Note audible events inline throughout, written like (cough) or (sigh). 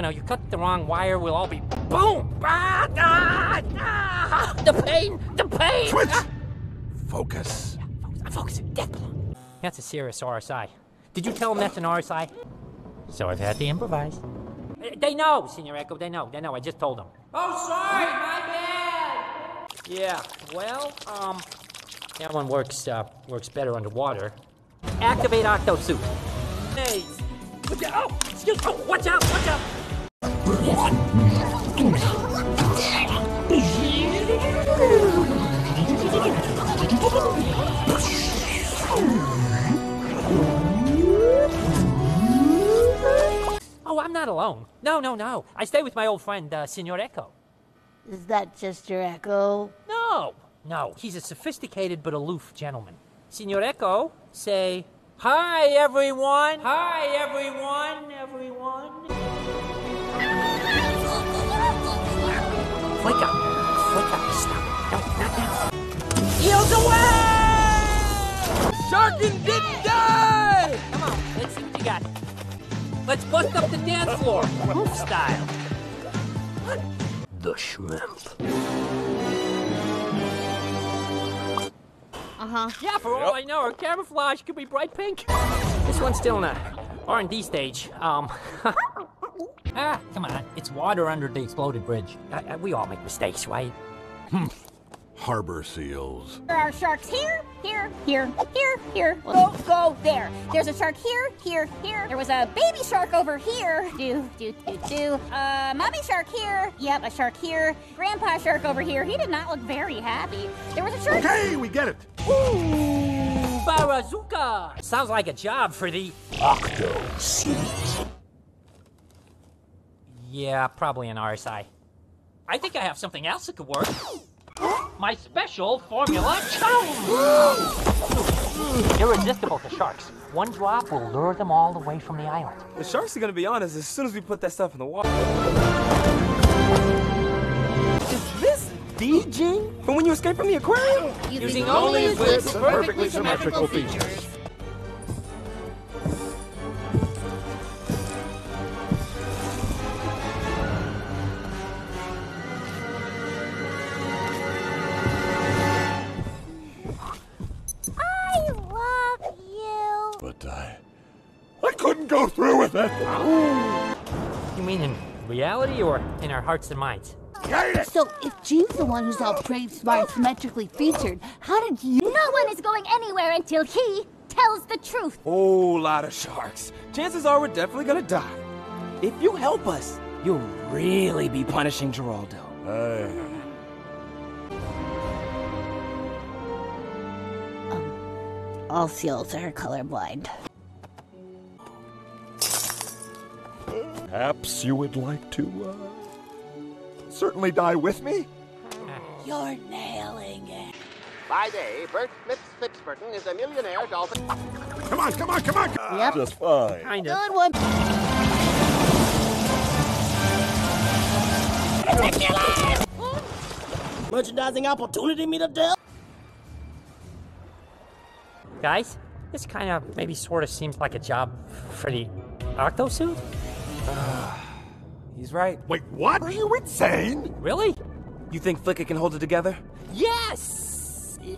You know, you cut the wrong wire, we'll all be boom! Ah, ah, ah, the pain! The pain! Switch! Ah. Focus. I'm focusing. Death balloon. That's a serious RSI. Did you tell them that's an RSI? So I've had to improvise. Uh, They know, Senor Echo. They know. They know. I just told them. Oh, sorry. My bad. Yeah. Well, um, that one works. Uh, works better underwater. Activate Octo Suit. Hey. Oh, excuse. me. Oh, watch out! Watch out! Oh, I'm not alone. No, no, no. I stay with my old friend, uh, Senor Echo. Is that just your echo? No, no. He's a sophisticated but aloof gentleman. Senor Echo, say, Hi, everyone. Hi, everyone. Everyone. Wake up. Wake up. Stop. No, not now. Eels away! Sharkin didn't die! Come on, let's see what you got. Let's bust up the dance floor, roof style. The shrimp. Uh huh. Yeah, for all I know, her camouflage could be bright pink. This one's still in the R&D stage. Um, (laughs) (laughs) ah, come on, it's water under the exploded bridge. Uh, uh, we all make mistakes, right? Hmm. Harbor seals. There are sharks here, here, here, here, here. Go, go, there. There's a shark here, here, here. There was a baby shark over here. Do, do, do, do. Uh, mommy shark here. Yep, a shark here. Grandpa shark over here. He did not look very happy. There was a shark. Okay, we get it. Ooh, Barazuka! Sounds like a job for the Octo Suit. Yeah, probably an RSI. I think I have something else that could work. My special formula challenge! Irresistible to sharks. One drop will lure them all the way from the island. The sharks are gonna be on us as soon as we put that stuff in the water. Is this DG from when you escaped from the aquarium? Using only his lips perfectly symmetrical features. I But I. I couldn't go through with it. You mean in reality or in our hearts and minds? So, if Gene's the one who's all brave, smart, symmetrically featured, how did you? No one is going anywhere until he tells the truth. Whole lot of sharks. Chances are we're definitely gonna die. If you help us, you'll really be punishing Geraldo. I. All seals are colorblind. Perhaps you would like to, uh, certainly die with me? You're nailing it. By day, Bert Smith Spitsburton is a millionaire dolphin. Come on, come on, come on! come- Yep. Just fine. Kind of. Good one. Merchandising opportunity, me to tell. Guys, this kind of maybe sort of seems like a job for the Octo suit? (sighs) He's right. Wait, what? Are you insane? Really? You think Flicka can hold it together? Yes! And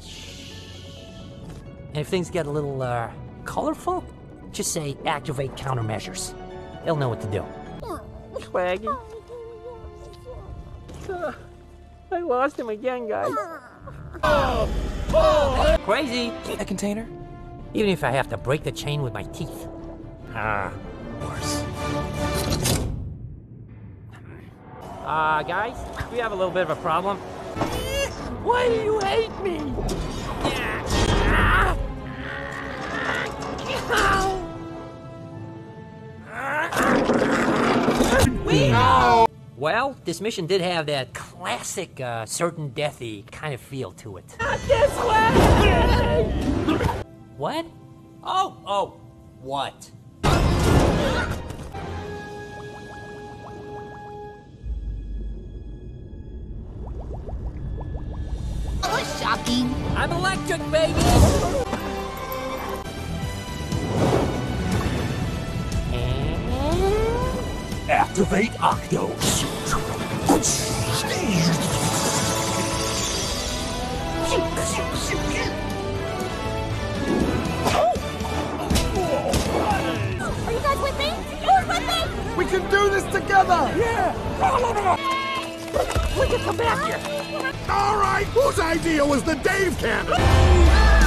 if things get a little, uh, colorful, just say activate countermeasures. They'll know what to do. Swaggy. Uh, (laughs) I lost him again, guys. Crazy! A container? Even if I have to break the chain with my teeth. Ah, worse. Uh, guys, we have a little bit of a problem. Why do you hate me? Well, this mission did have that classic, uh, certain deathy kind of feel to it. Not this way! what? Oh, oh, what? Oh, shocking. I'm electric, baby! Activate Octo Are you guys with me? Who's with me? We can do this together! Yeah! We can come back here. All right, whose idea was the Dave cannon? Ah!